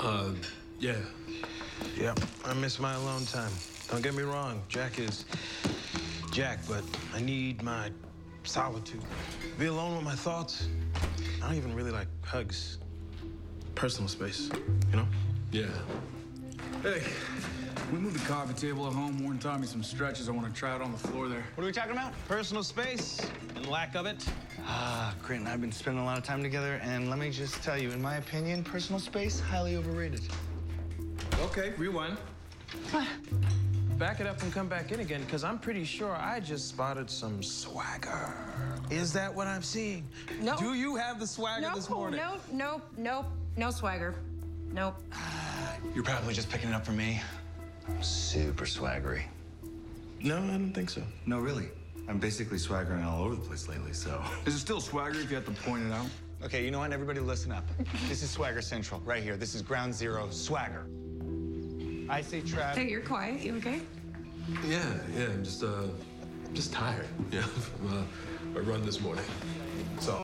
Uh, yeah. Yep, I miss my alone time. Don't get me wrong, Jack is Jack, but I need my solitude. Be alone with my thoughts. I don't even really like hugs. Personal space, you know? Yeah. Hey, we moved the coffee table at home. Warren taught me some stretches I want to try out on the floor there. What are we talking about? Personal space and lack of it. Ah, Grant and I have been spending a lot of time together, and let me just tell you, in my opinion, personal space, highly overrated. Okay, rewind. Back it up and come back in again, because I'm pretty sure I just spotted some swagger. Is that what I'm seeing? No. Do you have the swagger No, this morning? no, no, no, no swagger. Nope. You're probably just picking it up from me. I'm super swaggery. No, I don't think so. No, really. I'm basically swaggering all over the place lately, so. Is it still swagger if you have to point it out? Okay, you know what? Everybody listen up. This is Swagger Central, right here. This is ground zero swagger. I say Trav. Hey, you're quiet. You okay? Yeah, yeah. I'm just, uh, just tired. Yeah, from uh, a run this morning. So.